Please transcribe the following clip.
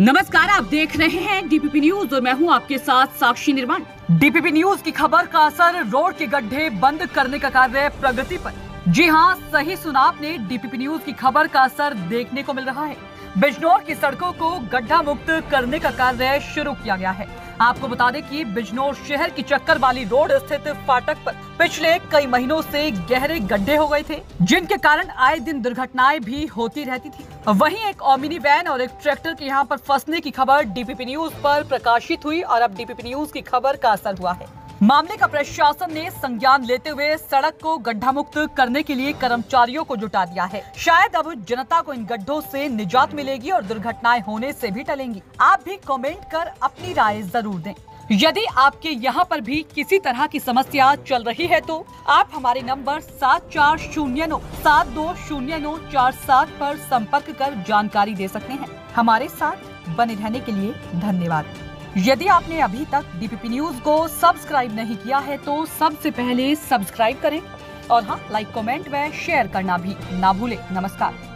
नमस्कार, आप देख रहे हैं डीपीपी न्यूज़ और मैं हूँ आपके साथ साक्षी निर्माण। डीपीपी न्यूज़ की खबर का असर रोड के गड्ढे बंद करने का कार्य प्रगति पर। जी हाँ, सही सुना आपने डीपीपी न्यूज़ की खबर का असर देखने को मिल रहा है। बिजनौर की सड़कों को गड्ढा मुक्त करने का कार्य शुरू किया गया है। आपको बता दें कि बिजनौर शहर की चक्कर वाली रोड स्थित फाटक पर पिछले कई महीनों से गहरे गड्ढे हो गए थे, जिनके कारण आए दिन दुर्घटनाएँ भी होती रहती थी। वहीं एक ओमिनी वैन और एक ट्रैक्टर के यहाँ पर फंसने की खबर डीपीपी न्यूज़ पर प्रकाशित हुई और अब डीपीपी न्यूज़ की खबर का असर हुआ है। मामले का प्रशासन ने संज्ञान लेते हुए सड़क को गड्ढा मुक्त करने के लिए कर्मचारियों को जुटा दिया है। शायद अब जनता को इन गड्ढों से निजात मिलेगी और दुर्घटनाएँ होने से भी टलेंगी। आप भी कमेंट कर अपनी राय ज़रूर दें। यदि आपके यहाँ पर भी किसी तरह की समस्या चल रही है तो आप हमारे नंबर सात चार शून्य नौ, सात दो शून्य नौ चार सात पर संपर्क कर जानकारी दे सकते हैं। हमारे साथ बने रहने के लिए धन्यवाद। यदि आपने अभी तक डीपीपी न्यूज़ को सब्सक्राइब नहीं किया है तो सबसे पहले सब्सक्राइब करें। और हाँ लाइक कमेंट व शेयर करना भी ना भूले। नमस्कार।